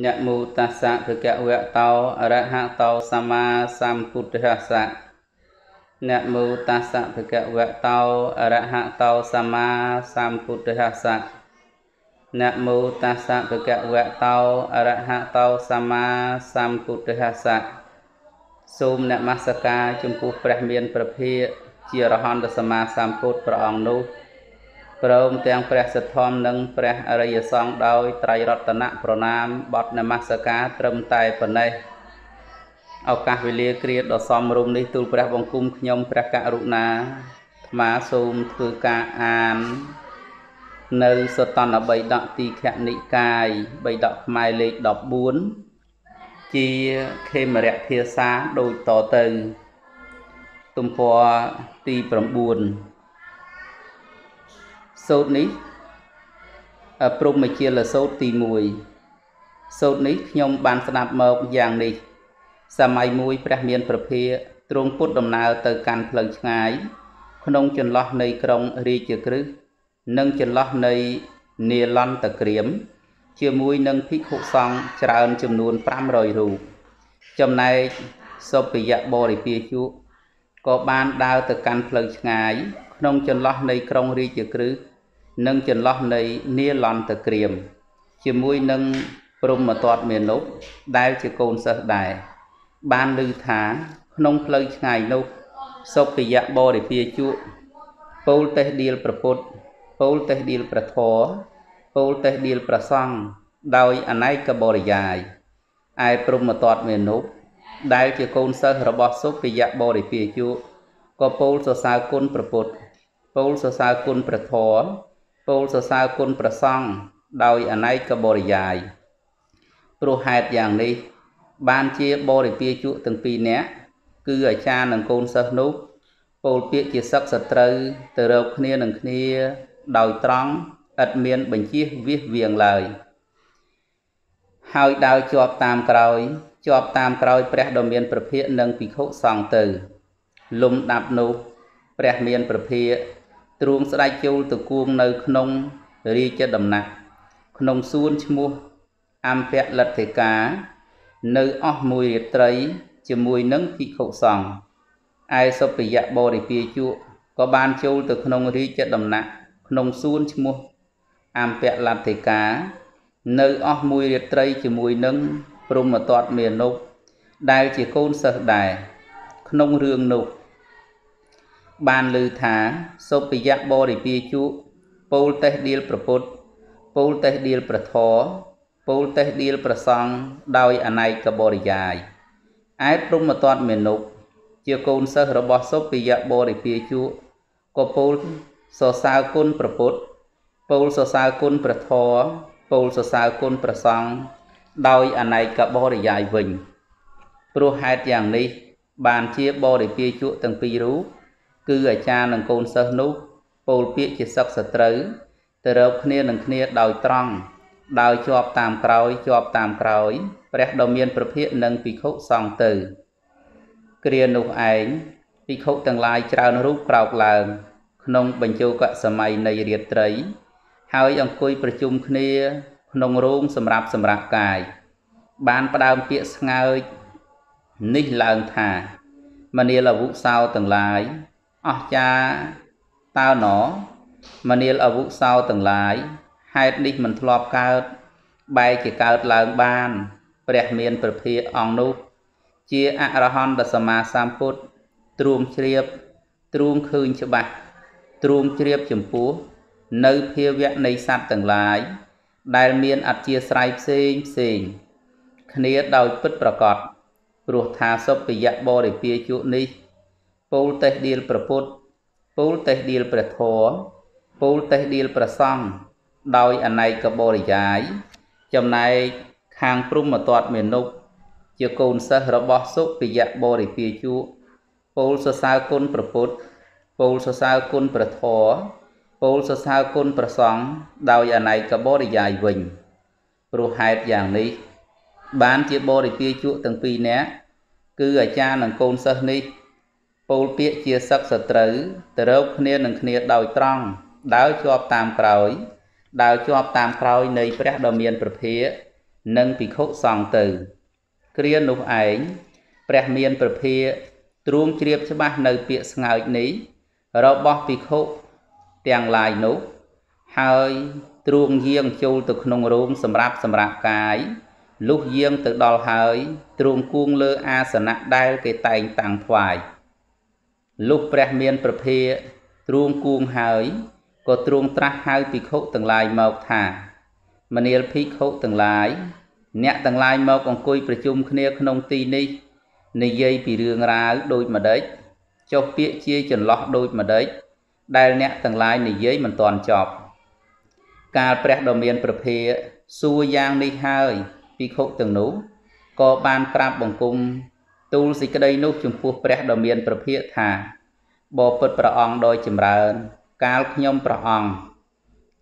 នមោតាសៈភគវៈតោអរហតោសម្មាសម្ពុទ្ធស្សៈនមោតាសៈភគវៈតោអរហតោសម្មាសម្ពុទ្ធស្សៈនមោតាសៈភគវៈតោអរហតោសម្មាសម្ពុទ្ធស្សៈសូមនមស្ការចំពោះព្រះមានព្រះភិក្ខជារហន្តសម្មាសម្ពុទ្ធព្រះអង្គនោះ ព្រមទាំងព្រះសទ្ធំនិងព្រះអរិយសង្ឃដោយត្រៃរតនៈប្រណាមបត់នមស្ការត្រឹមតែប៉ុណ្ណេះឱកាសវេលាគ្រាដ៏សមរម្យនេះទូលព្រះបង្គំខ្ញុំព្រះករុណាអាត្មាសូមធ្វើការអាន នៅសតនបិដកទីខនិកាយបិដកខ្មែរលេខ14ជាខេមរៈភាសាដូចតទៅ ទំព័រទី9 សូត្រនេះព្រមជាលសូត្រទី1សូត្រនេះខ្ញុំបានស្ដាប់មកយ៉ាងនេះ សម័យមួយព្រះមានប្រភាទ្រង់ពុតដំណើរទៅកាន់ផ្លូវឆ្ងាយ ក្នុងចន្លោះនៃក្រុងរាជក្រឹសនិងចន្លោះនៃនីឡន្តក្រៀមជាមួយនឹងភិក្ខុសង្ឃច្រើនចំនួន500រូបចំណែកសុភយៈបរិពាជុក៏បានដើរទៅកាន់ផ្លូវឆ្ងាយ ក្នុងចន្លោះនៃក្រុងរាជក្រឹស និងចន្លោះនៃនីឡន្តក្រៀមជាមួយនឹងព្រមតតមេនុដែលជាកូនសិស្សដែរបានឮថាក្នុងផ្លូវឆ្ងាយនោះសុភយៈបរិពាជក់ពោលតេះដៀលប្រពុតពោលតេះដៀលប្រធរពោលតេះដៀលប្រសង់ដោយអនេកបរិយាយឯព្រមតតមេនុដែលជាកូនសិស្សរបស់សុភយៈបរិពាជក់ក៏ពោលសរសើរគុណប្រពុតពោលសរសើរគុណប្រធរ ពោលសរសើរគុណប្រសង់ដោយអនេកបរិយាយព្រោះហេតុយ៉ាងនេះ បានជាបរិពាជក់ទាំងពីរនាក់គឺអាចារ្យនិងកូនសិស្សនោះពោលពាក្យជាសឹកសត្រូវទៅរកគ្នានឹងគ្នា ដោយត្រង់ឥតមានបញ្ជាវិសវៀងឡើយហើយដើរជាប់តាមក្រោយជាប់តាមក្រោយព្រះដ៏មានប្រភិកនិងភិក្ខុសង្ឃទៅ លំដាប់នោះព្រះមានប្រភិក ទ្រង់ស្ដេចចូលទៅគួងនៅក្នុងរាជដំណាក់ក្នុងសួនឈ្មោះអម្ពលទ្ធិកានៅអស់មួយរាត្រី ជាមួយនឹងភិក្ខុសង្ឃឯសុភយៈបរិពាជក់ក៏បានចូលទៅក្នុងរាជដំណាក់ក្នុងសួនឈ្មោះអម្ពលទ្ធិកានៅអស់មួយរាត្រីជាមួយនឹងព្រមតតមេនុដែលជាកូនសិស្សដែរក្នុងរឿងនោះ បានឮថាសុភយៈបរិពាជុពោលតេះដៀលប្រពុតពោលតេះដៀលប្រធរពោលតេះដៀលប្រសង់ដោយអនេកបរិយាយឯព្រមតតមេនុជាកូនសិស្សរបស់សុភយៈបរិពាជុក៏ពោលសរសើរគុណប្រពុតពោលសរសើរគុណប្រធរពោលសរសើរគុណប្រសង់ដោយអនេកបរិយាយវិញព្រោះហេតុយ៉ាងនេះបានជាបរិពាជុទាំងពីររូប គឺអាចារ្យនិងកូនសិស្សនោះពោលពាក្យជាសឹកសត្រូវទៅរកគ្នានឹងគ្នាដោយត្រង់ដោយជាប់តាមក្រោយជាប់តាមក្រោយព្រះដ៏មានប្រភិកនិងភិក្ខុសង្ឃទៅ គ្រានោះឯងភិក្ខុទាំងឡាយច្រើនរូបក្រោកឡើង ក្នុងបញ្ចោកសម័យនៃរាត្រី ហើយអង្គុយប្រជុំគ្នា ក្នុងរោងសម្រាប់សម្រាប់កាយ បានផ្ដើមពាក្យស្ងើចនេះឡើងថាមនាលអវុសោទាំងឡាយ អស្ចារតើណមនាលអវុសោទាំងឡាយហេតុនេះមិនធ្លាប់កើត បែរជាកើតឡើងបាន ព្រះមានព្រះភិអង្គនោះ ជាអរហន្តសម្មាសម្ពុទ្ធទ្រួងជ្រាបទ្រួងឃើញច្បាស់ទ្រួងជ្រាបចំពោះ នៅភាវៈនៃសត្វទាំងឡាយដែលមានអធិស្រ័យផ្សេងផ្សេង គ្នាដោយពិតប្រកបព្រោះថាសុភយៈបរិពាជុនេះ ពោលតេះដៀលប្រពុតពោលតេះដៀលព្រះធរពោលតេះដៀលព្រះសង្ឃដោយអនេកបរិយាយ ចំណែកខាងព្រំមតតមេនុបជាកូនសិស្សរបស់សុភយៈបរិពាជុពោលសរសើរគុណប្រពុតពោលសរសើរគុណព្រះធរពោលសរសើរគុណព្រះសង្ឃដោយអនេកបរិយាយវិញព្រោះហេតុយ៉ាងនេះ បានជាបរិពាជុទាំងពីរនាក់គឺអាចារ្យនិងកូនសិស្សនេះ ពោលពាក្យជាសឹកសត្រូវទៅរកគ្នានឹងគ្នាដោយត្រង់ដើរជាប់តាមក្រោយដើរជាប់តាមក្រោយនៃព្រះដ៏មានព្រះភិក្ខនិងភិក្ខុសង្ឃទៅ គ្រានោះឯងព្រះមានប្រភាទ្រួងជ្រាបច្បាស់នៅពាក្យស្ងើចនេះរបស់ភិក្ខុទាំងឡាយនោះ ហើយទ្រួងយាងចូលទៅក្នុងរោងសម្រាប់សម្រាប់កាយលុះយាងទៅដល់ហើយទ្រួងគួងលើអាសនៈដែលគេតែងតាំងថ្វាយ លុះព្រះមានប្រភាទ្រួងគួងហើយក៏ទ្រង់ត្រាស់ហៅភិក្ខុទាំងឡាយមកថាមនាលភិក្ខុទាំងឡាយអ្នកទាំងឡាយមកអង្គុយប្រជុំគ្នាក្នុងទីនេះនិយាយពីរឿងរ៉ាវដូចម្ដេចចុះពាក្យជាចន្លោះដូចម្ដេចដែលអ្នកទាំងឡាយនិយាយមិនទាន់ចប់កាលព្រះដ៏មានប្រភាសួរយ៉ាងនេះហើយភិក្ខុទាំងនោះក៏បានប្រាប់បង្គំ ទូលសេចក្តីនោះចំពោះព្រះដ៏មានប្រភាថាបបិទ្ធព្រះអង្គដ៏ចម្រើន កាលខ្ញុំព្រះអង្គ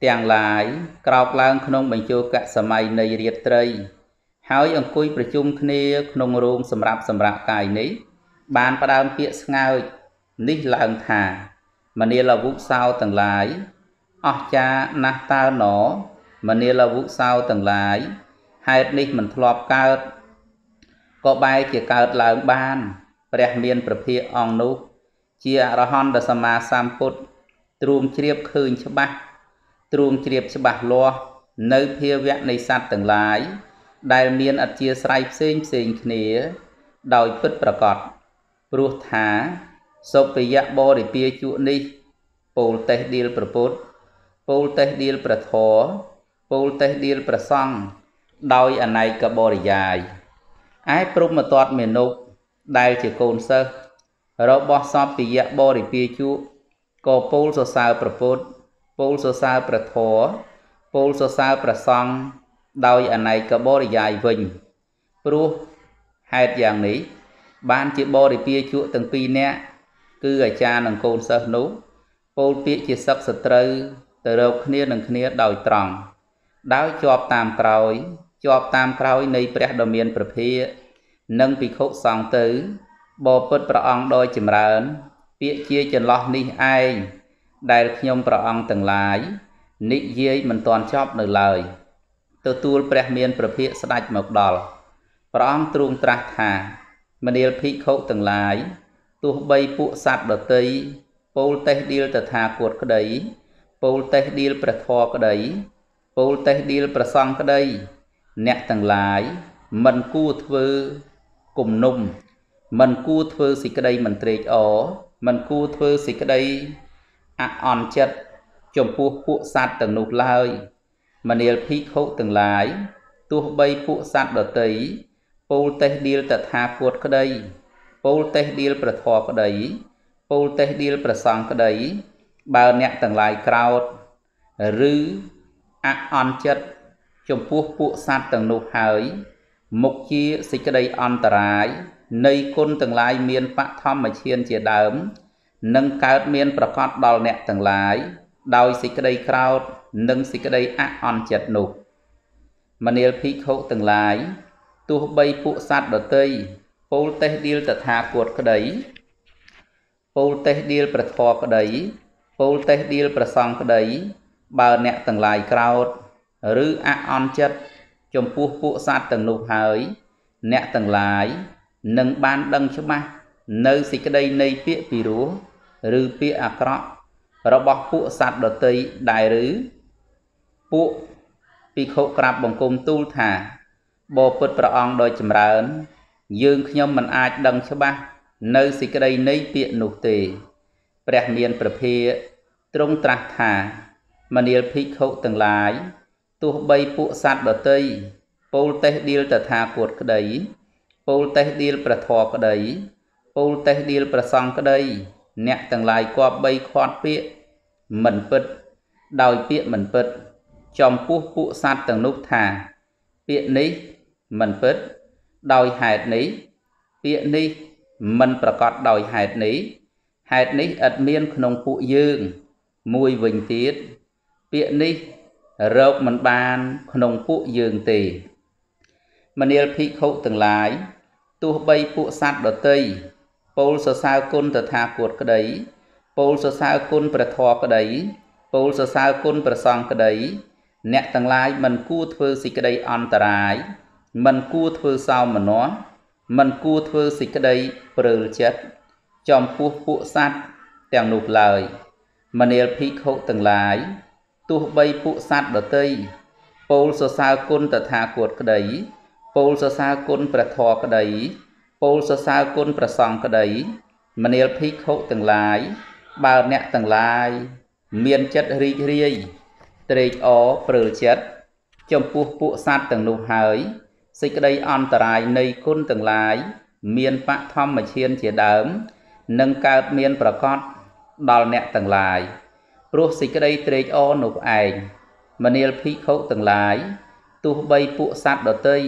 ទាំងឡាយក្រោកឡើងក្នុងបញ្ជោកសម័យនៃរាត្រី ហើយអង្គុយប្រជុំគ្នាក្នុងរោងសម្រាប់សម្រាប់កាយនេះបានផ្ដើមពាក្យស្ងើចនេះឡើងថាមនាលវុសោទាំងឡាយអស្ចារណាស់តើណមនាលវុសោទាំងឡាយហេតុនេះមិនធ្លាប់កើត ក៏បែរជាកើតឡើងបានព្រះមានប្រភាអង្គនោះជាអរហន្តសម្មាសម្ពុទ្ធទ្រួងជ្រាបឃើញច្បាស់ទ្រួងជ្រាបច្បាស់លាស់នៅភាវៈនៃសត្វទាំងឡាយដែលមានអធិស្រ័យផ្សេងផ្សេងគ្នា ដោយពិតប្រកបព្រោះថាសុពយៈបរិពាជក់នេះពោលតេះដៀលប្រពុតពោលតេះដៀលប្រធរពោលតេះដៀលប្រសង់ដោយអនេកបរិយាយ ឯព្រមតតមេនុកដែលជាកូនសិស្សរបស់សពយៈបរិពាជក់ក៏ពោលសរសើរប្រពុតពោលសរសើរប្រធរពោលសរសើរប្រសង់ដោយអនេកបរិយាយវិញព្រោះហេតុយ៉ាងនេះបានជាបរិពាជក់ទាំងពីរនាក់គឺអាចារ្យនិងកូនសិស្សនោះពោលពាក្យជាសឹកសត្រូវទៅរកគ្នានឹងគ្នាដោយត្រង់ដោយជាប់តាមក្រោយ ជាប់តាមក្រោយនៃព្រះដ៏មានប្រភានិងភិក្ខុសង្ឃទៅបបិទ្ធព្រះអង្គដ៏ចម្រើន ពាក្យជាចន្លោះនេះឯងដែលខ្ញុំព្រះអង្គទាំងឡាយនិយាយមិនទាន់ចប់នៅឡើយទទួលព្រះមានប្រភិកស្ដេចមកដល់ព្រះអង្គទ្រង់ត្រាស់ថាមនាលភិក្ខុទាំងឡាយទោះបីពួកសត្វដតីពោលតេះឌីលតថាគតក្តី ពោលតេះឌីលព្រះធរក្តី ពោលតេះឌីលព្រះសង្ឃក្តី អ្នកទាំងឡាយមិនគួរធ្វើគំនុំមិនគួរធ្វើសេចក្តីមិនត្រេកអរមិនគួរធ្វើសេចក្តីអអន់ចិត្តចំពោះពួកសត្វទាំងនោះឡើយមនាលភិក្ខុទាំងឡាយទោះបីពួកសត្វដតីពោលតេះឌីលតថាគតក្តីពោលតេះឌីលប្រធរក្តីពោលតេះឌីលប្រសង់ក្តីបើអ្នកទាំងឡាយក្រោតឬអអន់ចិត្ត ចំពោះពួកសត្វទាំងនោះហើយមុខជាសេចក្តីអន្តរាយនៃគុណទាំងឡាយមានបឋមឈានជាដើមនឹងកើតមានប្រកបដល់អ្នកទាំងឡាយដោយសេចក្តីក្រោធនិងសេចក្តីអអន់ចិត្តនោះមនាលភិក្ខុទាំងឡាយទោះបីពួកសត្វដតីពោលតេះឌីលតថាគតក្តីពោលតេះឌីលប្រធរក្តីពោលតេះឌីលប្រសង់ក្តីបើអ្នកទាំងឡាយក្រោធ ឬអអន់ចិត្តចំពោះពួកសត្វទាំងនោះហើយ អ្នកទាំងឡាយនឹងបានដឹងច្បាស់នៅសេចក្តីនៃពាក្យពីរោះឬពាក្យអាក្រក់របស់ពួកសត្វដតីដែរឬពួកភិក្ខុក្រាបបង្គំទូលថាបពុទ្ធព្រះអង្គដ៏ចម្រើន យើងខ្ញុំមិនអាចដឹងច្បាស់នៅសេចក្តីនៃពាក្យនោះទេ ព្រះមានប្រភាទ្រង់ត្រាស់ថាមនាលភិក្ខុទាំងឡាយ ទោះបីពួកសត្វដតីពោលតេះឌីលតថាគតក្តី ពោលតេះឌៀលប្រធរក្តី ពោលតេះឌៀលប្រសង់ក្តី អ្នកទាំងឡាយគប្បីខាត់ពាក្យមិនពិត ដោយពាក្យមិនពិត ចំពោះពួកសត្វទាំងនោះថា ពាក្យនេះមិនពិត ដោយហេតុនេះ ពាក្យនេះមិនប្រកាសដោយហេតុនេះហេតុនេះឥតមានក្នុងពួកយើង មួយវិញទៀតពាក្យនេះ រកមិនបានក្នុងពួកយើងទេមនាលភិក្ខុទាំងឡាយទោះបីពួកសត្វដតីពោលសរសើរគុណតថាគតក្តី ពោលសរសើរគុណព្រះធម៌ក្តី ពោលសរសើរគុណព្រះសង្ឃក្តី អ្នកទាំងឡាយមិនគួរធ្វើសេចក្តីអន្តរាយមិនគួរធ្វើសោមនស្សមិនគួរធ្វើសេចក្តីព្រើលចិត្តចំពោះពួកសត្វទាំងនោះឡើយមនាលភិក្ខុទាំងឡាយ ទោះបីពួកសត្វដតីពោលសរសើរគុណតថាគតក្តី ពោលសរសើរគុណព្រះធម៌ក្តី ពោលសរសើរគុណព្រះសង្ឃក្តីមនាលភិក្ខុទាំងឡាយបើអ្នកទាំងឡាយ មានចិត្តរីករាយត្រេកអរព្រើលចិត្តចំពោះពួកសត្វទាំងនោះហើយសេចក្តីអន្តរាយនៃគុណទាំងឡាយ មានបឋមឈានជាដើមនឹងកើតមានប្រកបដល់អ្នកទាំងឡាយ ព្រោះសេចក្តីត្រេកអរនោះឯងមនាលភិក្ខុទាំងឡាយទោះបីពួកសត្វដតី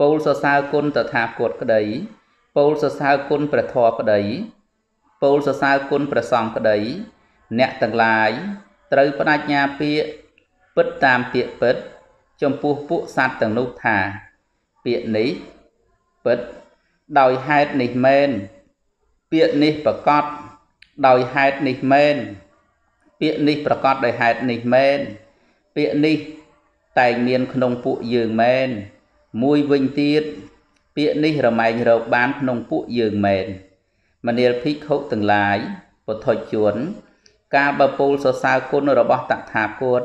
ពោលសរសើរគុណតថាគតក្តីពោលសរសើរគុណព្រះធម៌ក្តីពោលសរសើរគុណព្រះសង្ឃក្តី អ្នកទាំងឡាយត្រូវបដិញ្ញាពាក្យពិតតាមពាក្យពិត ចំពោះពួកសត្វទាំងនោះថាពាក្យនេះពិតដោយហេតុនេះមែនពាក្យនេះប្រកបដោយហេតុនេះមែន ពាក្យនេះប្រកបដោយហេតុនេះមែនពាក្យនេះតែងមានក្នុងពួកយើងមែនមួយវិញទៀតពាក្យនេះរមែងរកបានក្នុងពួកយើងមែនមនាលភិក្ខុទាំងឡាយពុទ្ធជនការបពូលសរសើរគុណរបស់តថាគត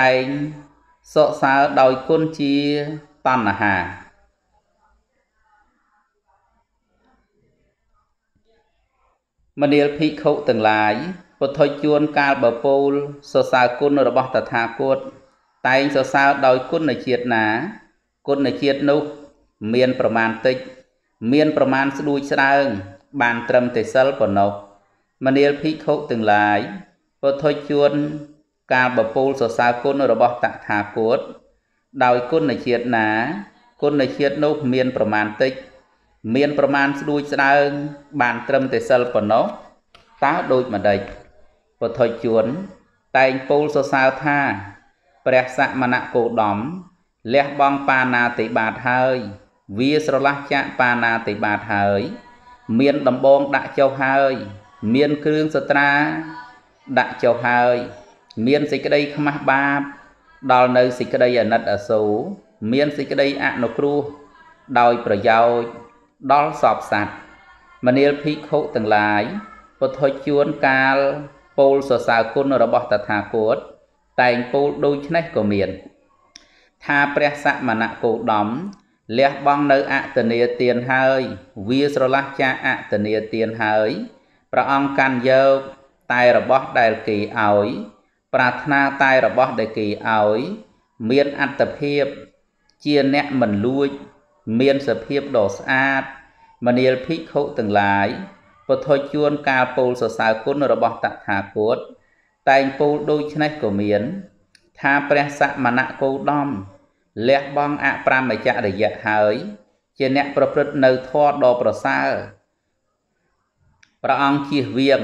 តែងសរសើរដោយគុណជាតណ្ហាមនាលភិក្ខុទាំងឡាយ ពុទ្ធជួនកាលបពូលសរសើរគុណរបស់តថាគតតែងសរសើរដោយគុណជាតិណា គុណជាតិនោះមានប្រមាណតិច មានប្រមាណស្ដួយស្ដើង បានត្រឹមតែសិលប៉ុណ្ណោះមនាលភិក្ខុទាំងឡាយពុទ្ធជួនការបពូលសរសើរគុណរបស់តថាគតដោយគុណជាតិណា គុណជាតិនោះមានប្រមាណតិច មានប្រមាណស្ដួយស្ដើង បានត្រឹមតែសិលប៉ុណ្ណោះតើដូចម្ដេច ពុទ្ធជនតែងពោលសរសើរថាព្រះសមណគោដមលះបង់បាណាតិបាតហើយ វាស្រឡះចាក់បាណាតិបាតហើយ មានដំបងដាក់ចុះហើយ មានគ្រឿងសត្រា ដាក់ចុះហើយ មានសេចក្តីខ្មាស់បាប ដល់នៅសេចក្តីអាណិតអាសូរមានសេចក្តីអនុគ្រោះ ដោយប្រយោជន៍ដល់សពសត្វមនាលភិក្ខុទាំងឡាយពុទ្ធជួនកាល ពោលសរសើរគុណរបស់តថាគតតែងពោលដូច្នេះក៏មាន ថាព្រះសមណគោដមលះបង់នៅអតនីទានហើយ វាស្រឡះចាអតនីទានហើយព្រះអង្គកាន់យកតែរបស់ដែលគេឲ្យ ប្រាថ្នាតែរបស់ដែលគេឲ្យ មានអត្តភាពជាអ្នកមិនលួច មានសភាពដ៏ស្អាតមនាលភិក្ខុទាំងឡាយ ពុទ្ធជួនកាលពោលសរសើរគុណរបស់តថាគតតែងពោលដូចនេះក៏មាន ថាព្រះសមណគោដមលះបង់អប្រមចរិយៈហើយ ជាអ្នកប្រព្រឹត្តនៅធម៌ដ៏ប្រសើរព្រះអង្គជៀសវាង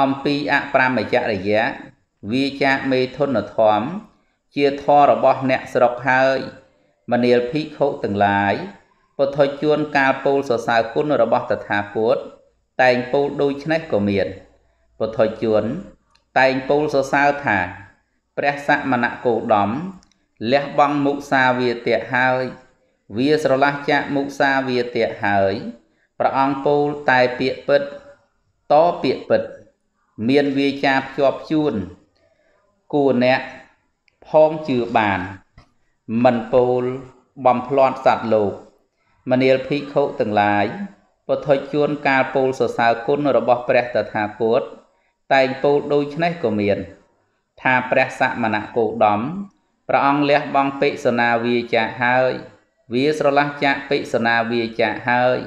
អំពីអប្រមចរិយៈវាចាកមេធនធម៌ជាធម៌របស់អ្នកស្រុកហើយមនាលភិក្ខុទាំងឡាយពុទ្ធជួនកាលពោលសរសើរគុណរបស់តថាគត តែងពោលដូចនេះក៏មានពុទ្ធជន តែងពោលសរសើរថា ព្រះសមណគោដមលះបង់មុសាវាទៈហើយ វាស្រឡះចាក់មុសាវាទៈហើយព្រះអង្គពោលតែពាក្យពិតតពាក្យពិត មានវាចាភ្ជាប់ជួន គួរអ្នកផងជឿបាន មិនពោលបំផ្លាត់សត្វលោកមនាលភិក្ខុទាំងឡាយ ពុទ្ធជួនកាលពោលសរសើរគុណរបស់ព្រះតថាគតតែងពោលដូចនេះក៏មាន ថាព្រះសមណគោដមព្រះអង្គលះបង់ពិសនាវាចាហើយ វាស្រឡះចាក់ពិសនាវាចាហើយ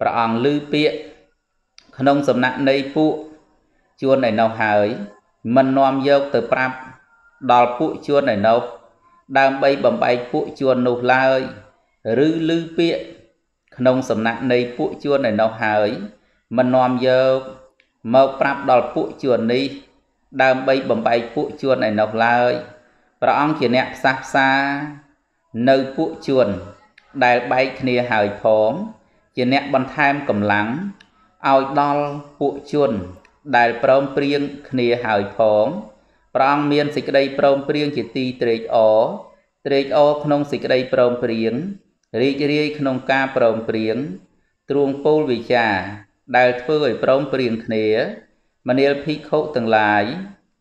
ព្រះអង្គឮពាក្យក្នុងសំណាក់នៃពួកជួនឯនោះហើយមិននាំយកទៅប្រាប់ដល់ពួកជួនឯនោះដើម្បីបំបែកពួកជួននោះឡើយឬឮពាក្យ ក្នុងសំណាក់នៃពួកជួនឯនោះហើយមិននាំយកមកប្រាប់ដល់ពួកជួននេះ ដើម្បីបំបែកពួកជួនឯនោះឡើយព្រះអង្គជាអ្នកផ្សះផ្សានៅពួកជួន ដែលបែកគ្នាហើយផងជាអ្នកបន្ថែមកម្លាំងឲ្យដល់ពួកជនដែលព្រមព្រៀងគ្នាហើយផងព្រះអង្គមានសេចក្តីព្រមព្រៀងជាទីត្រេកអរត្រេកអរក្នុងសេចក្តីព្រមព្រៀង រីករាយក្នុងការព្រមព្រៀងទ្រួងពោលវិចាដែលធ្វើឲ្យព្រមព្រៀងគ្នាមនាលភិក្ខុទាំងឡាយ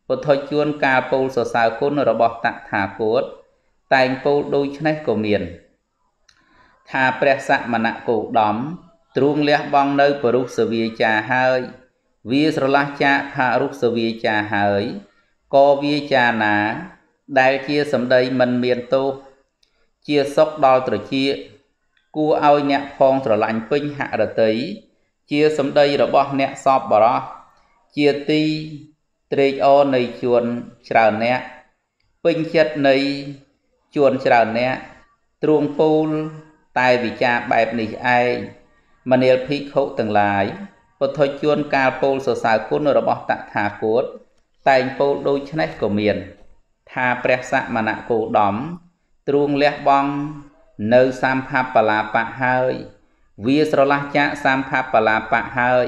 ពុទ្ធជួនការពោលសរសើរគុណរបស់តថាគតតែងពោលដូច្នេះក៏មាន ថាព្រះសមណគោដំទ្រូងលះបង់នៅពរុសវាចាហើយ វាស្រឡះចាកផារុសវាចាហើយក៏វាចាណា ដែលជាសម្ដីមិនមានទោស ជាសុខដល់ត្រជាគួរឲ្យអ្នកផងស្រឡាញ់ពេញហរតី ជាសម្ដីរបស់អ្នកសពបរោះជាទីត្រេកអរនៃជួនច្រើនអ្នកពេញចិត្តនៃជួនច្រើនអ្នកទ្រួងពូលតែវិចារបែបនេះឯងមនាលភិក្ខុទាំងឡាយពុទ្ធជនកាលពោលសរសើរគុណរបស់តថាគតតែងពោលដូចនេះក៏មាន ថាព្រះសមណគោដំ ទ្រួងលះបង់នៅសម្ភបលាបៈហើយ វាស្រឡះចាកសម្ភបលាបៈហើយ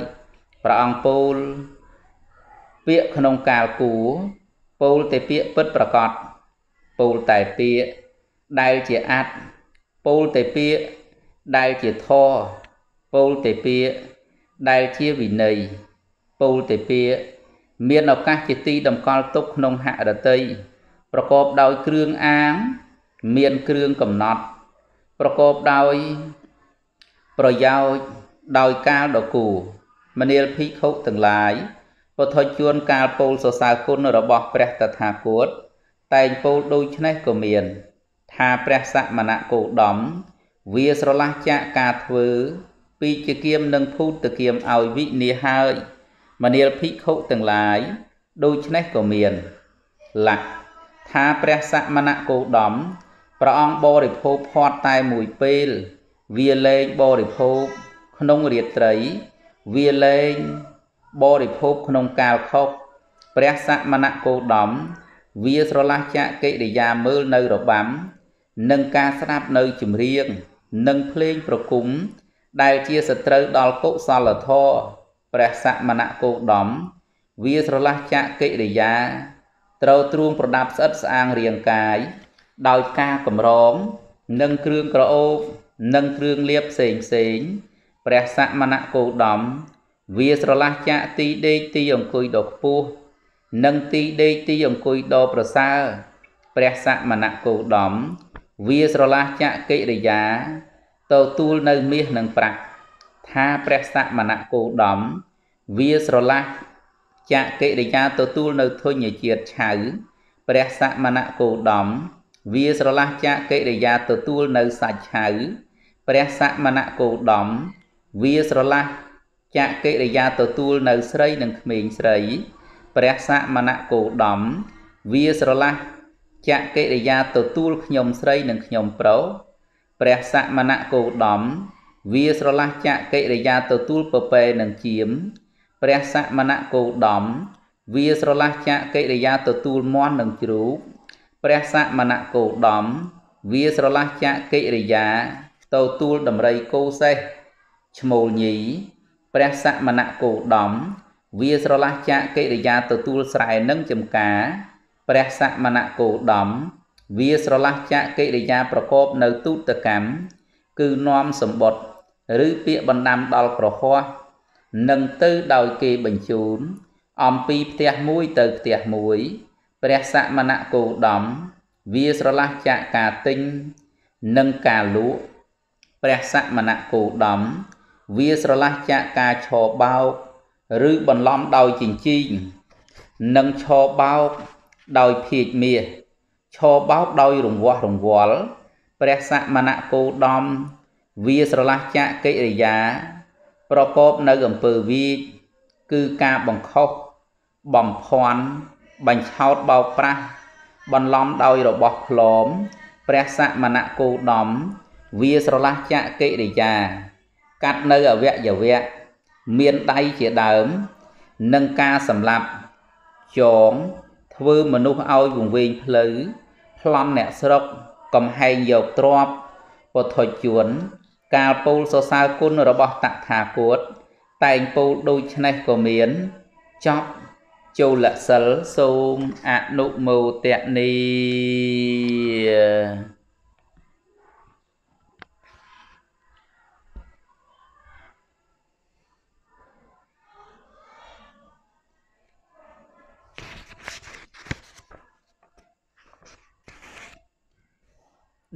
ព្រះអង្គពោលពាក្យក្នុងកាលគួរពោលតែពាក្យពិតប្រកបពោលតែពាក្យដែលជាអត្តពោលតែពាក្យដែលជាធរពោលតែពាក្យដែលជាវិន័យពោលតែពាក្យមានឱកាសជាទីតម្កល់ទុកក្នុងហរតីប្រកបដោយគ្រឿងអាង មានគ្រឿងកំណត់ ប្រកបដោយ ប្រយោជន៍ដោយកាលដគូមនាលភិក្ខុទាំងឡាយពុទ្ធជួនកាលពោលសរសើរគុណរបស់ព្រះតថាគតតែងពោលដូចនេះក៏មាន ថាព្រះសមណគោដំវាស្រឡះចាកការធ្វើ ពីជាគៀមនិងភូតគៀមឲ្យវិនិច្ឆ័យហើយមនាលភិក្ខុទាំងឡាយដូច្នេះក៏មានលក្ខថាព្រះសមណគោដំ ព្រះអង្គបរិភោគផាត់តែមួយពេលវាលែងបរិភោគក្នុងរាត្រី វាលែងបរិភោគក្នុងកាលខុសព្រះសមណគោដំវាស្រឡះចាកកិរិយាមើលនៅរបាំ និងការស្ដាប់នៅចម្រៀង និងភ្លេងប្រគំដែលជាសត្រូវដល់កុសលធម៌ព្រះសមណគោដំវាស្រឡះចាកកិរិយាត្រូវទ្រួងប្រដាប់ស្អិតស្អាងរាងកាយ ដោយការកម្រង និងគ្រឿងក្រអូបនិងគ្រឿងលាបផ្សេងផ្សេងព្រះសមណគោដំវាស្រឡះចាកទីដេកទីអង្គុយដ៏ខ្ពស់និងទីដេកទីអង្គុយដ៏ប្រសើរព្រះសមណគោដំវាស្រឡះចាកកិរិយាទៅទូលនៅមាសនិងប្រាក់ថាព្រះសមណគោដំវាស្រឡះចាកកិរិយាទទួលនៅធញ្ញជាតិឆៅព្រះសមណគោដំ វាស្រឡះចាកកិរិយាទទួលនៅសាច់ឆៅព្រះសមណគោដំ វាស្រឡះចាកកិរិយាទទួលនៅស្រីនិងក្មេងស្រីព្រះសមណគោដំ វាស្រឡះចាកកិរិយាទទួលខ្ញុំស្រីនិងខ្ញុំប្រុសព្រះសមណគោដំ វាស្រឡះចាកកិរិយាទទួលពពែនិងជាមព្រះសមណគោដំ វាស្រឡះចាកកិរិយាទទួលមន់និងជ្រូក ព្រះសមណគោដំវាស្រឡះចាកកិរិយាទទួលដំរីគោសេះឈ្មោលញីព្រះសមណគោដំវាស្រឡះចាកកិរិយាទទួលស្រែនិងចំការព្រះសមណគោដំវាស្រឡះចាកកិរិយាប្រកបនៅទូតកម្មគឺនាំសម្បត្តិឬពាក្យបណ្ដាំដល់ក្រហោះនឹងទៅដោយគេបញ្ជូនអំពីផ្ទះមួយទៅផ្ទះមួយ ព្រះសមណគោដំវាស្រឡះចាកការទិញនិងការលក់ព្រះសមណគោដំវាស្រឡះចាកការឈរបោកឬបន្លំដោយចិញ្ចីងនិងឈរបោកដោយភាជមាសឈរបោកដោយរង្វាស់រង្វាល់ព្រះសមណគោដំវាស្រឡះចាកកិរិយា ប្រកបនៅអំពើវីកគឺការបង្ខុសបំភាន់ បញ្ឆោតបោកប្រាស់បន្លំដោយរបស់ផ្លមព្រះសមណគោដំវាស្រឡះចាកកិរិយា កាត់នៅអវយវៈមានដៃជាដើម និងការសម្លាប់ចងធ្វើមនុស្សឲ្យវង្វេងផ្លូវប្លន់អ្នកស្រុកកំហែងយកទ្របពុទ្ធជួន កាលពោលសរសើរគុណរបស់តថាគតតែងពោលដូចនេះក៏មានចប់ ចូលសិលសូមអនុមោទនី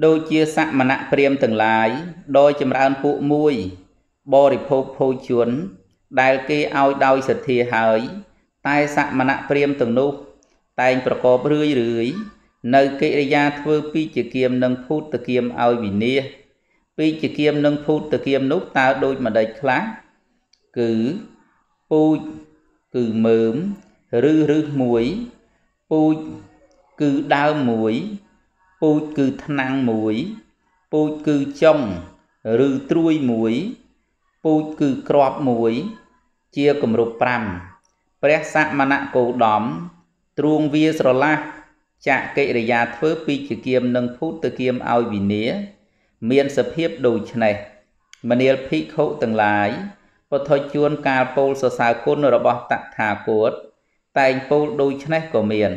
ដូចជាសមណៈព្រាមទាំងឡាយដោយចម្រើនពួកមួយ បរិភោគភោជនដែលគេឲ្យដោយសទ្ធាហើយ តែសមណៈព្រាមទាំងនោះ តែងប្រកបរឿយរឿយនៅកិរិយាធ្វើពីជាគៀមនិងភូតគៀមឲ្យវិនាសពីជាគៀមនិងភូតគៀមនោះតើដូចម្ដេចខ្លះគឺពូជគឺមើមឬរឹសមួយពូជគឺដើមមួយពូជគឺថ្នាំងមួយពូជគឺចុងឬត្រួយមួយពូជគឺក្របមួយ ជាគម្រប់5 ព្រះសមណគោដមទ្រួងវាស្រឡះចាក់កិរិយាធ្វើពីជាគៀមនិងភូតគៀមឲ្យវិនាមានសភាពដូចនេះមនាលភិក្ខុទាំងឡាយពុទ្ធជួនកាលពោលសរសើរគុណរបស់តថាគតតែងពោលដូចនេះក៏មាន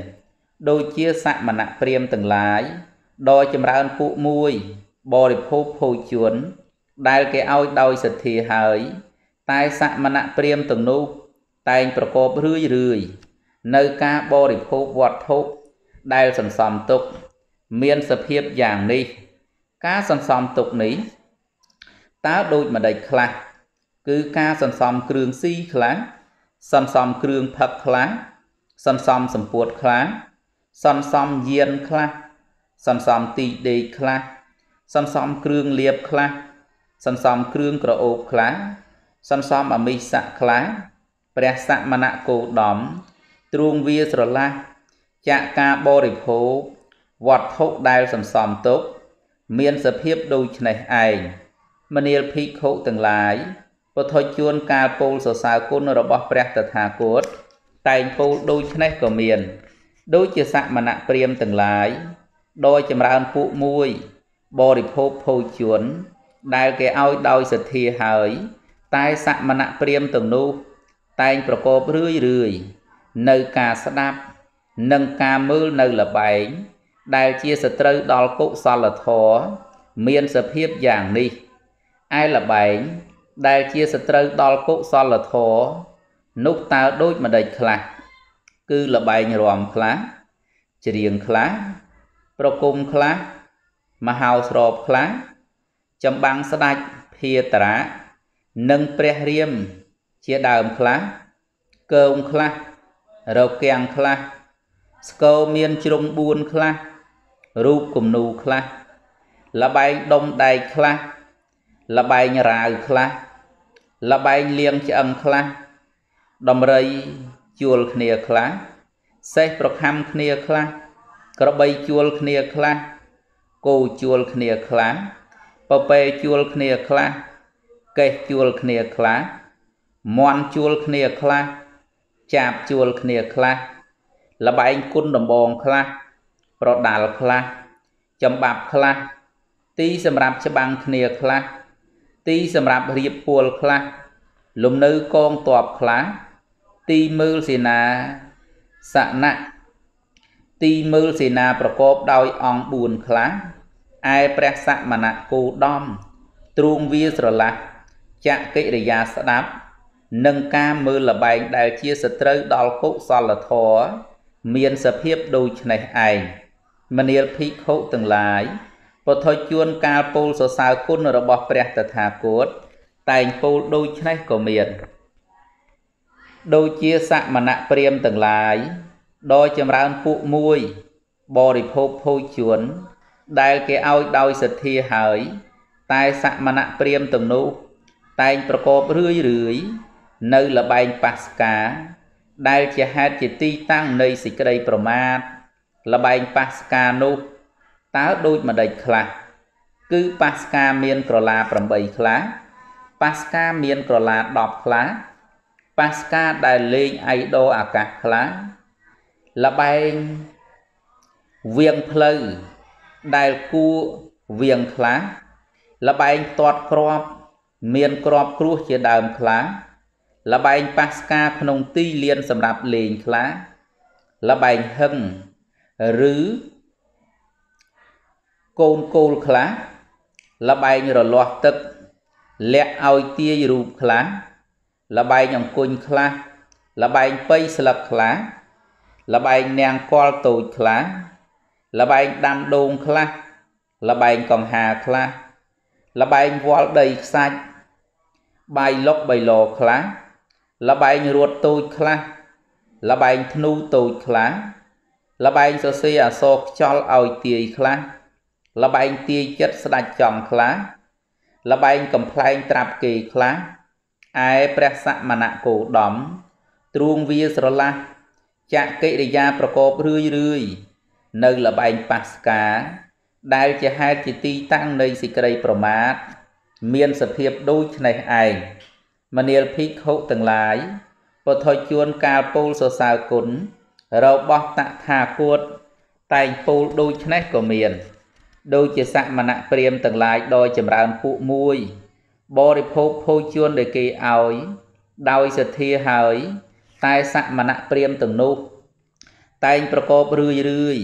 ដូចជាសមណៈព្រាមទាំងឡាយដ៏ចម្រើនពួកមួយបរិភោគភោជនដែលគេឲ្យដោយសទ្ធាហើយ តែសមណៈព្រាមទាំងនោះ តែងប្រកបរឿយរឿយនៅការបរិភោគវត្ថុដែលសន្សំទុក មានសភាពយ៉ាងនេះ ការសន្សំទុកនេះតើដូចម្ដេចខ្លះគឺការសន្សំគ្រឿងស៊ីខ្លះសន្សំគ្រឿងផឹកខ្លះសន្សំសម្ពួតខ្លះសន្សំយានខ្លះសន្សំទីដេកខ្លះសន្សំគ្រឿងលាបខ្លះសន្សំគ្រឿងក្រអូបខ្លះសន្សំអមិស័កខ្លះ ព្រះសមណគោដមទ្រួងវាស្រឡះចាក់ការបរិភោគវត្ថុដែលសន្សំទុក មានសភាពដូចនេះឯងមនាលភិក្ខុទាំងឡាយពុទ្ធជួនកាលពោលសរសើរគុណរបស់ព្រះតថាគតតែងពោលដូចនេះក៏មាន ដូចជាសមណៈព្រាមទាំងឡាយដោយចម្រើនពួកមួយបរិភោគភោជនដែលគេឲ្យដោយសទ្ធាហើយ តែសមណៈព្រាមទាំងនោះ តែងប្រកបរឿយរឿយនៅការស្ដាប់និងការមើលនៅលបែងដែលជាសត្រូវដល់កុសលធម៌មានសភាពយ៉ាងនេះឯលបែងដែលជាសត្រូវដល់កុសលធម៌នោះតើដូចម្ដេចខ្លះគឺលបែងរំខ្លះច្រៀងខ្លះប្រគំខ្លះមហោស្រពខ្លះចម្បាំងស្ដាច់ភាតរៈនិងព្រះរាម ជាដើមខ្លះកើងខ្លះរកាំងខ្លះស្គរមានជ្រុង4ខ្លះរូបគំនូខ្លះលបែងដុំដែកខ្លះលបែងរាវខ្លះលបែងលៀងឆ្អឹងខ្លះដំរីជួលគ្នាខ្លះសេះប្រខំគ្នាខ្លះក្របីជួលគ្នាខ្លះគោជួលគ្នាខ្លះពពែជួលគ្នាខ្លះកេះជួលគ្នាខ្លះ មន់ជួលគ្នាខ្លះចាបជួលគ្នាខ្លះលបែងគុណដំបងខ្លះប្រដាល់ខ្លះចំបាប់ខ្លះទីសម្រាប់ច្បាំងគ្នាខ្លះទីសម្រាប់រៀបពួលខ្លះលំនៅកងតបខ្លះទីមើលសេនាសណៈទីមើលសេនាប្រកបដោយអង្គ4ខ្លះឯព្រះសមណៈគោដំទ្រូងវាស្រឡះចកិរិយាស្ដាប់ និងការមើលលបែងដែលជាសត្រូវដល់កុសលធម៌មានសភាពដូចនេះឯងមនាលភិក្ខុទាំងឡាយពុទ្ធជួនកាលពោលសរសើរគុណរបស់ព្រះតថាគតតែងពោលដូចនេះក៏មានដូចជាសមណៈព្រាមទាំងឡាយដ៏ចម្រើនពួកមួយបរិភោគភោជនដែលគេឲ្យដោយសទ្ធាហើយ តែសមណៈព្រាមទាំងនោះតែងប្រកបរឿយរឿយ នៅលបែងប៉ាស្កាដែលជាហេតុជាទីតាំងនៃសេចក្តីប្រមាទលបែងប៉ាស្កានោះតើដូចម្ដេចខ្លះគឺប៉ាស្កាមានក្រឡា8ខ្លះប៉ាស្កាមានក្រឡា10ខ្លះប៉ាស្កាដែលលេងអៃដូអាកាសខ្លះលបែងវៀងផ្លូវដែលគួវៀងខ្លះលបែងទាត់ក្របមានក្របគ្រោះជាដើមខ្លះ លបែងប៉ាសកាក្នុងទីលានសម្រាប់លេងខ្លះលបែងហឹងឬកូនគោលខ្លះលបែងរលាស់ទឹកលាក់ឲ្យទាយរូបខ្លះលបែងអង្គុញខ្លះលបែងបៃស្លឹកខ្លះលបែងនាងកលតូចខ្លះលបែងដាំដូងខ្លះលបែងកង្ហាខ្លះលបែងវល់ដីខ្សាច់បាយលុកបៃឡខ្លះ លបែងរួតតូចខ្លះលបែងធ្នូតូចខ្លះលបែងសរសេរអសរខ្យល់ឲ្យទាយខ្លះលបែងទាយចិត្តស្ដាច់ចង់ខ្លះលបែងកំ pl ែងត្រាប់គេខ្លះឯព្រះសមណគោដំទ្រូងវាស្រឡះចកិរិយាប្រកបរឿយរឿយនៅលបែងបាសកាដែលជាហេតុជាទីតាំងនៃសេចក្តីប្រមាទមានសភាពដូចនេះឯង មនាលភិក្ខុទាំងឡាយពុទ្ធជួនកាលពោលសរសើរគុណរបស់តថាគតតែងពោលដូចនេះក៏មាន ដូចជាសមណៈព្រាមទាំងឡាយដោយចម្រើនពួកមួយ បរិភោគភោជនដែលគេឲ្យ ដោយសទ្ធាហើយ តែសមណៈព្រាមទាំងនោះតែងប្រកបរឿយរឿយ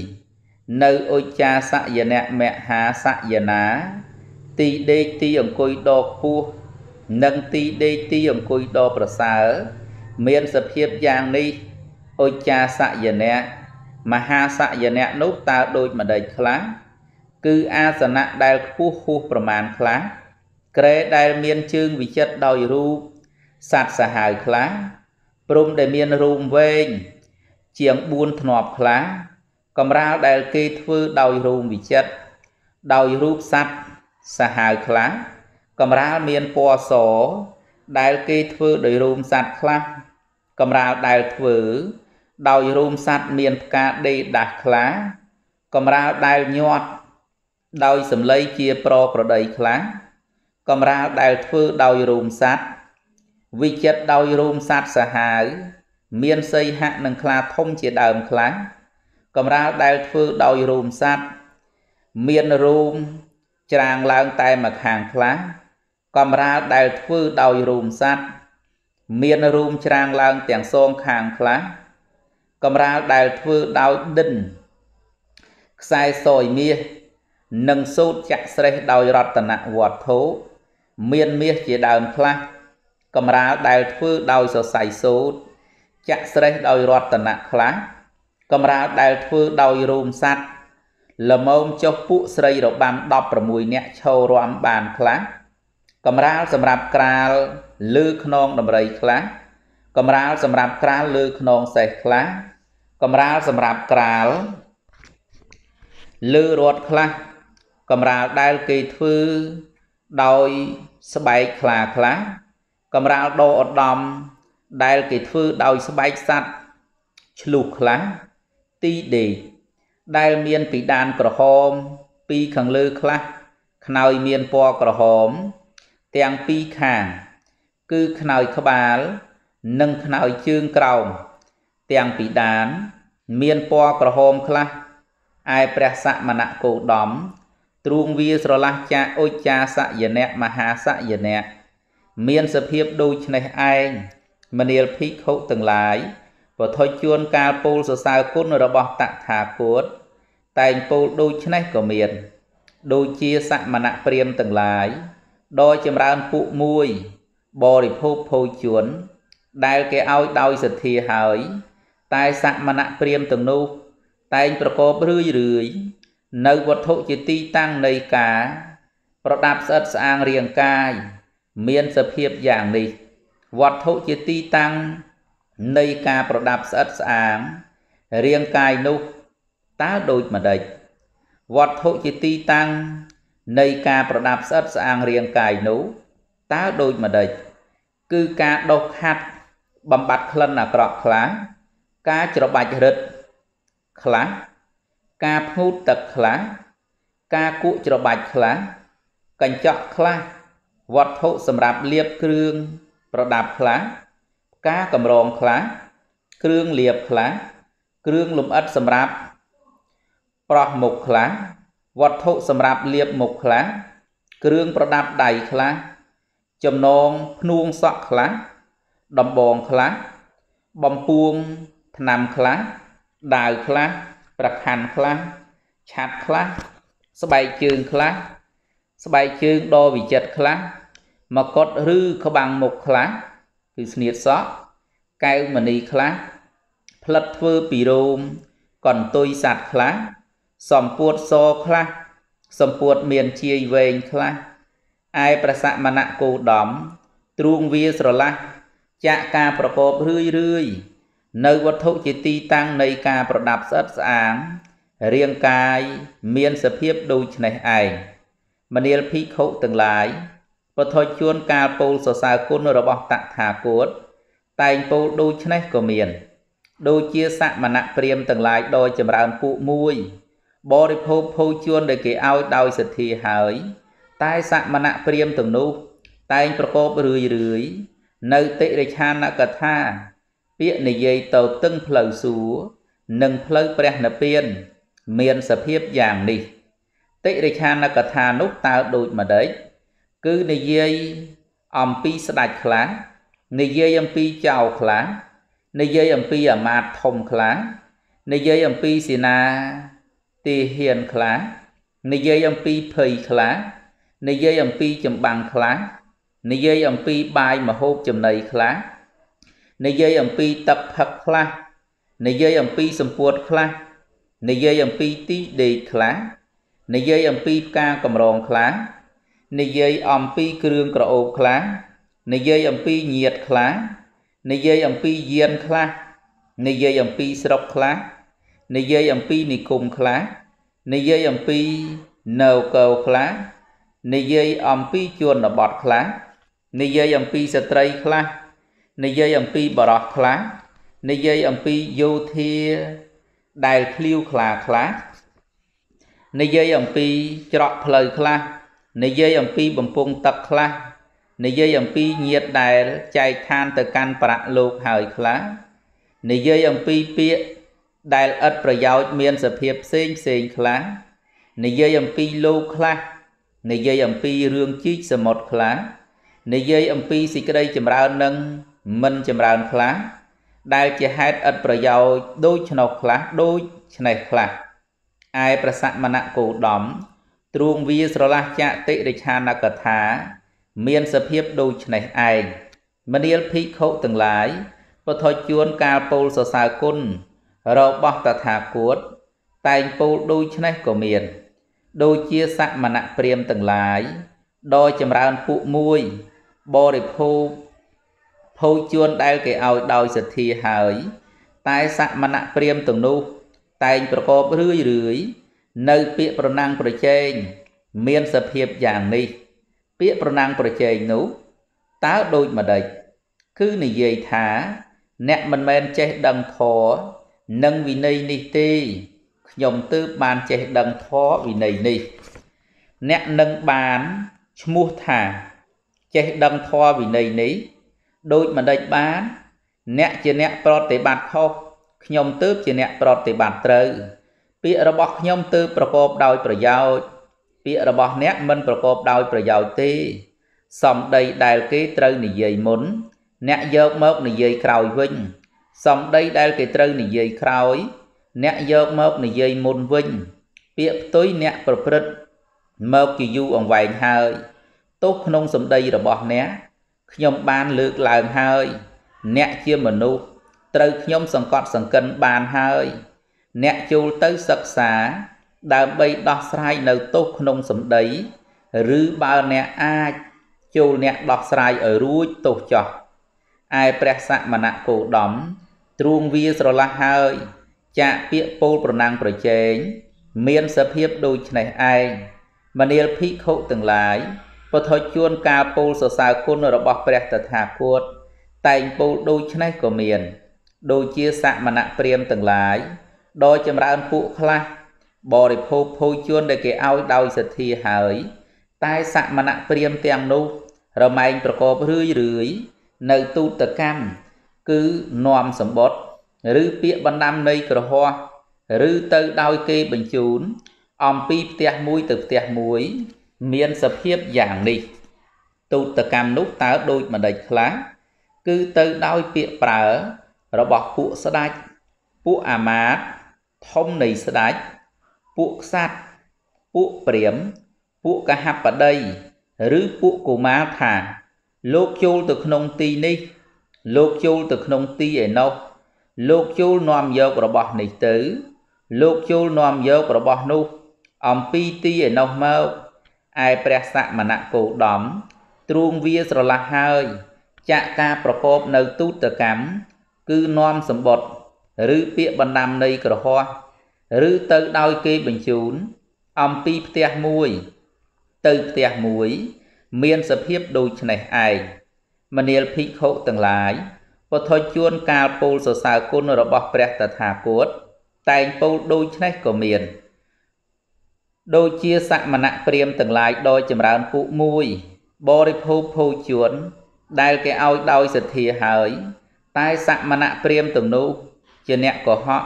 នៅឧច្ចាសយនៈមហាសយនាទីដេកទីអង្គុយដកពោះ និងទីដេកទីអង្គុយដកប្រសើរមានសភាពយ៉ាងនេះឧច្ចាសយនៈមហាសយនៈនោះតើដូចម្ដេចខ្លះគឺអាសនៈដែលខ្ពស់ហួសប្រមាណខ្លះក្រែដែលមានជើងវិចិត្រដោយរូបសត្វសាហាវខ្លះព្រំដែលមានរូងវែងជាង4ធ្នាប់ខ្លះកំរាលដែលគេធ្វើដោយរូងវិចិត្រដោយរូបសត្វសាហាវខ្លះ កំរាលមានពណ៌សដែលគេធ្វើដោយរូបសត្វខ្លះកំរាលដែលធ្វើ ដោយរូបសត្វមានផ្កាដេដាស់ខ្លះកំរាលដែលញាត់ដោយសម្លៃជាប្រប្រដីខ្លះកំរាលដែលធ្វើដោយរូបសត្វវិចិត្រដោយរូបសត្វសាហាវមានសីហៈនិងខ្លាធំជាដើមខ្លះកំរាលដែលធ្វើដោយរូបសត្វមានរូបច្រាងឡើងតែម្ខាងខ្លះ កំរាលដែលធ្វើដោយរូបសត្វមានរូបច្រាងឡើងទាំងសងខាងខ្លះកំរាលដែលធ្វើដោយដិនខ្សែសយមាសនិងសូត្រចាក់ស្រេះដោយរតនវត្ថុមានមាសជាដើមខ្លះកំរាលដែលធ្វើដោយសរសៃសូត្រចាក់ស្រេះដោយរតនៈខ្លះកំរាលដែលធ្វើដោយរូមសัตว์លមមចុះពួកស្រីរបាំ16នាក់ឈររាំបានខ្លះ កំរាលសម្រាប់ក្រាលលើខ្នងដំរីខ្លះកំរាលសម្រាប់ក្រាលលើខ្នងសេះខ្លះកំរាលសម្រាប់ក្រាលលើរត់ខ្លះកំរាលដែលគេធ្វើដោយស្បែកខ្លាខ្លះកំរាលដោឧត្តមដែលគេធ្វើដោយស្បែកសัตว์ឆ្លុះខ្លះទីដេកដែលមានពីដានក្រហមពីខាងលើខ្លះខ្នើយមានពណ៌ក្រហម ទាំងពីរខាង គឺខ្នើយក្បាល និងខ្នើយជើងក្រោម ទាំងពីដាន មានពណ៌ក្រហមខ្លះឯព្រះសមណគោដំទ្រូងវាស្រឡះចាអុច្ចាសយនៈមហាសយនៈមានសភាពដូចនេះឯងមនាលភិក្ខុទាំងឡាយពធុជួនកាលពោលសរសើរគុណរបស់តថាគតតែងពោលដូចនេះក៏មាន ដូចជាសមណៈព្រាមទាំងឡាយ ដោយចម្រើនពួកមួយបរិភោគភោជន ដែលគេឲ្យដោយសទ្ធាហើយ តែសមណៈព្រាមទាំងនោះតែងប្រកបរឿយរឿយនៅវត្ថុជាទីតាំងនៃការ ប្រដាប់ស្អិតស្អាងរាងកាយ មានសភាពយ៉ាងនេះ វត្ថុជាទីតាំងនៃការប្រដាប់ស្អិតស្អាងរាងកាយនោះតើដូចម្ដេចវត្ថុជាទីតាំង នៃការប្រដាប់ស្អិតស្អាងរាងកាយនោះតើដូចម្ដេចគឺការដុសខាត់បំបត្តិក្លិនអាក្រក់ខ្លះការច្របាច់រឹតខ្លះការផ្ងូតទឹកខ្លះការគក់ច្របាច់ខ្លះកញ្ចក់ខ្លះវត្ថុសម្រាប់លាបគ្រឿងប្រដាប់ខ្លះផ្កាកម្រងខ្លះគ្រឿងលាបខ្លះគ្រឿងលម្អិតសម្រាប់ប្រោះមុខខ្លះ វត្ថុសម្រាប់លាបមុខខ្លះគ្រឿងប្រដាប់ដៃខ្លះចំណងភ្នួងសក់ខ្លះ ដំបងខ្លះបំពួងថ្នាំខ្លះដាវខ្លះប្រខាន់ខ្លះឆាត់ខ្លះស្បែកជើងខ្លះស្បែកជើងដ៏វិចិត្រខ្លះមកុដឬក្បាំងមុខខ្លះគឺស្នៀតសក់កែវមณีខ្លះផ្លិតធ្វើពីរោមកន្ទុយសัตว์ខ្លះ សំពួតសខ្លះសំពួតមានជាយវែងខ្លះឯប្រសមណៈគោដំទ្រូងវាស្រឡះចាក់ការប្រកបរឿយរឿយនៅវត្ថុជាទីតាំងនៃការប្រដាប់ស្អិតស្អាងរាងកាយមានសភាពដូចនេះឯងមនាលភិក្ខុទាំងឡាយពធជួនកាលពោលសរសើរគុណរបស់តថាគតតែងពោលដូចនេះក៏មាន ដូចជាសមណៈព្រាមទាំងឡាយដោយចម្រើនពួកមួយ បរិភោគភោជនដែលគេឲ្យដោយសទ្ធាហើយ តែសមណៈព្រាមទាំងនោះតែងប្រកបរឿយរឿយនៅតិរិឆានកថា ពាក្យនិយាយទៅទឹងផ្លូវសួរនិងផ្លូវព្រះនិព្វាន មានសភាពយ៉ាងនេះតិរិឆានកថានោះតើដូចម្ដេចគឺនិយាយអំពីស្ដេចខ្លះនិយាយអំពីចៅខ្លះនិយាយអំពីអាមាត្យធំខ្លះនិយាយអំពីសេនា ទាហានខ្លះនិយាយអំពីភ័យខ្លះនិយាយអំពីចម្បាំងខ្លះនិយាយអំពីបាយមហូបចំណីខ្លះនិយាយអំពីទឹកផឹកខ្លះនិយាយអំពីសម្ពួតខ្លះនិយាយអំពីទីដេកខ្លះនិយាយអំពីផ្កាកម្រងខ្លះនិយាយអំពីគ្រឿងក្រអូបខ្លះនិយាយអំពីញាតខ្លះនិយាយអំពីយានខ្លះនិយាយអំពីស្រុកខ្លះ និយាយអំពីនិគមខ្លះនិយាយអំពីនៅកោខ្លះនិយាយអំពីជនបទខ្លះនិយាយអំពីស្ត្រីខ្លះនិយាយអំពីបរោះខ្លះនិយាយអំពីយោធាដែលឃ្លាវខ្លាខ្លះនិយាយអំពីច្រកផ្លូវខ្លះនិយាយអំពីបំពង់ទឹកខ្លះនិយាយអំពីញាតដែលចែកឋានទៅកាន់ប្រាក់លោកហើយខ្លះនិយាយអំពីពាក្យ ដែលឥតប្រយោជន៍មានសភាពផ្សេងផ្សេងខ្លះនិយាយអំពីលោកខ្លះនិយាយអំពីរឿងជីកសមុទ្រខ្លះនិយាយអំពីសេចក្តីចម្រើននិងមិនចម្រើនខ្លះដែលជាហេតុឥតប្រយោជន៍ដូចឆ្នោះខ្លះដូចឆ្នេះខ្លះឯប្រសមណៈគោដំទ្រូងវាស្រឡះចតិរិឆានកថា មានសភាពដូចនេះឯងមនាលភិក្ខុទាំងឡាយពធជួនកាលពោលសរសើរគុណ របស់តថាគតតែងពោលដូចនេះក៏មាន ដូចជាសមណៈព្រាមទាំងឡាយដ៏ចម្រើនពួកមួយបរិភោគភោជួនដែលគេឲ្យដោយសទ្ធាហើយ តែសមណៈព្រាមទាំងនោះ តែងប្រកបរឿយរឿយនៅពាក្យប្រណាំងប្រជែងមានសភាពយ៉ាងនេះ ពាក្យប្រណាំងប្រជែងនោះតើដូចម្ដេចគឺនិយាយថា អ្នកមិនមែនចេះដឹងធម៌ និងវិន័យនេះទេខ្ញុំទើបបានចេះដឹងធម៌វិន័យនេះ អ្នកនឹងបានឈ្មោះថាចេះដឹងធម៌វិន័យនេះដូចម្ដេចបានអ្នកជាអ្នកប្រតិបត្តិខុសខ្ញុំទើបជាអ្នកប្រតិបត្តិត្រូវពាក្យរបស់ខ្ញុំទើបប្រកបដោយប្រយោជន៍ពាក្យរបស់អ្នកមិនប្រកបដោយប្រយោជន៍ទេសំដីដែលគេត្រូវនិយាយមុន អ្នកយកមកនិយាយក្រោយវិញ សំដីដែលគេត្រូវនិយាយក្រោយ អ្នកយកមកនិយាយមុនវិញ ពាក្យផ្ទុយអ្នកប្រព្រឹត្តមកជាយូរអង្វែងហើយទោះក្នុងសម្ដីរបស់អ្នកខ្ញុំបានលើកឡើងហើយ អ្នកជាមនុស្សត្រូវខ្ញុំសង្កត់សង្កិនបានហើយ អ្នកចូលទៅសិក្សា ដើម្បីដោះស្រាយនៅទោសក្នុងសម្ដី ឬបើអ្នកអាចចូលអ្នកដោះស្រាយឲ្យរួចទោសចោះឯព្រះសមណៈគោដំ ទ្រូងវាស្រឡះហើយ ចាក់ពាក្យពោលប្រណាំងប្រជែងមានសភាពដូចនេះឯងមនាលភិក្ខុទាំងឡាយពធជួនការពោលសរសើរគុណរបស់ព្រះតថាគតតែងពោលដូចនេះក៏មាន ដូចជាសមណៈព្រាមទាំងឡាយដោយចម្រើនពួកខ្លះបរិភោគភោជនដែលគេឲ្យដោយសទ្ធាហើយ តែសមណៈព្រាមទាំងនោះរមែងប្រកបរឿយរឿយនៅទូតកម្ម គឺនាំសម្បត្តិឬពាក្យបណ្ដាំនៃក្រហោះឬទៅដោយគេបញ្ជូន អំពីផ្ទះមួយទៅផ្ទះមួយ មានសភាពយ៉ាងនេះទូតកម្មនោះតើដូចម្ដេចខ្លះគឺទៅដោយពាក្យប្រើរបស់ពួកស្ដេចពួកអាមាត្យធំនៃស្ដេចពួកក្សត្រពួកព្រាហ្មណ៍ពួកកហបតីឬពួកកុមារថា លោកចូលទៅក្នុងទីនេះ លោកចូលទៅក្នុងទីឯណោះលោកចូលនាំយករបស់នេះទៅ លោកចូលនាំយករបស់នោះ អំពីទីឯណោះមកឯព្រះសមណៈគោដំទ្រូងវាស្រឡះហើយ ចាក់ការប្រកបនៅទូតកម្មគឺនាំសម្បត្តិឬពាក្យបណ្ដាំនៃក្រហោះឬទៅដោយគេបញ្ជូន អំពីផ្ទះមួយ ទៅផ្ទះមួយ មានសភាពដូចនេះឯង មនាលភិក្ខុទាំងឡាយពុទ្ធជួនកាលពោលសរសើរគុណរបស់ព្រះតថាគតតែងពោលដូចនេះក៏មាន ដូចជាសមណៈព្រាមទាំងឡាយដោយចម្រើនពួកមួយបរិភោគភោជនដែលគេឲ្យដោយសទ្ធាហើយ តែសមណៈព្រាមទាំងនោះជាអ្នកកុហក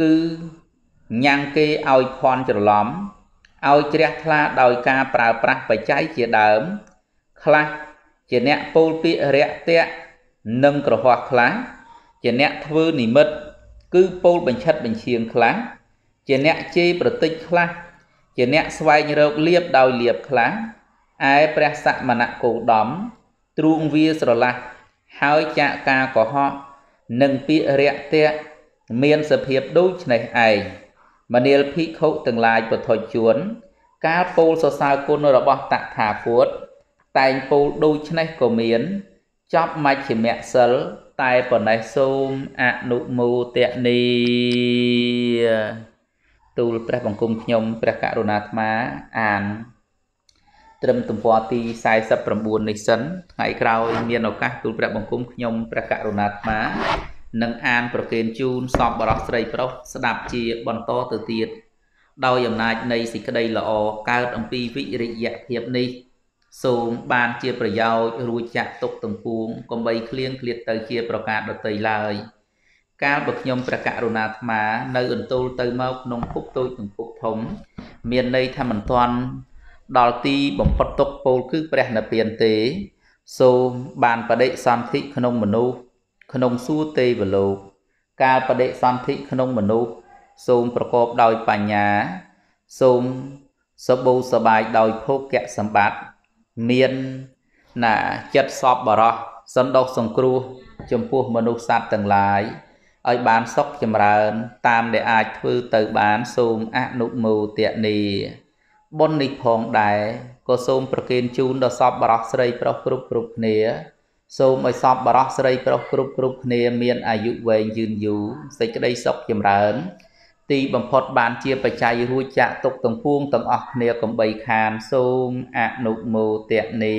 គឺញ៉ាំងគេឲ្យភ័ន្តច្រឡំឲ្យជ្រះថ្លាដោយការប្រើប្រាស់បច្ច័យជាដើមខ្លះ ជាអ្នកពោលពាក្យរាក់ទាក់និងក្រហោះខ្លះជាអ្នកធ្វើនិមិត្តគឺពោលបញ្ឆិតបញ្ឈៀងខ្លះជាអ្នកជេរប្រតិចខ្លះជាអ្នកស្វែងរកលៀបដោយលៀបខ្លះឯព្រះសមណៈគោដំទ្រូងវាស្រឡះហើយចាក់ការកុហកនិងពាក្យរាក់ទាក់មានសភាពដូចនេះឯងមនាលភិក្ខុទាំងឡាយពធជួន ការពោលសរសើរគុណរបស់តថាគត តែងពោលដូចនេះក៏មាន ចប់មជ្ឈិមសិលតែប៉ុណ្ណេះសូមអនុមោទនីទូលព្រះបង្គំខ្ញុំព្រះករុណាអាត្មាអាន ត្រឹមទំព័រទី49នេះសិនថ្ងៃក្រោយមានឱកាសទូលព្រះបង្គំខ្ញុំព្រះករុណាអាត្មានឹងអានប្រកេនជូនសពបរោះស្រីប្រុសស្ដាប់ជាបន្តទៅទៀតដោយអំណាចនៃសេចក្តីល្អកើតអំពីវិរិយភាពនេះ សូមបានជាប្រយោជន៍រួចចាក់ទុកទាំងពួងកុំបីឃ្លៀងឃ្លាតទៅជាប្រការដតីឡើយកាលបើខ្ញុំព្រះករុណាអាត្មា នៅអន្ទូលទៅមកក្នុងភពតូចនិងភពធំ មានន័យថាមិនទាន់ដល់ទីបំផុតទុកពោលគឺព្រះនិព្វានទេ សូមបានបដិសន្ធិក្នុងមនុស្សក្នុងសួគ៌ទេវលោកកាលបដិសន្ធិក្នុងមនុស្សសូមប្រកបដោយបញ្ញា សូមសបោសបាយដោយភោគៈសម្បត្តិ មានណាចិត្តសពបរោះសន្តោសសង្គ្រោះចំពោះមនុស្សសត្វទាំងឡាយឲ្យបានសុខចម្រើន តាមដែលអាចធ្វើទៅបានសូមអនុមោទនីបុណ្យនេះផងដែរក៏សូមប្រគេនជូនដល់សពបរោះស្រីប្រុសគ្រប់គ្រប់គ្នាសូមឲ្យសពបរោះស្រីប្រុសគ្រប់គ្រប់គ្នាមានអាយុវែងយឺនយូរសេចក្តីសុខចម្រើន ទីបំផុតបានជាបច្ច័យរួចចាក់ទុកទាំងពួងទាំងអស់គ្នាកំបីខានសូមអនុមោទនី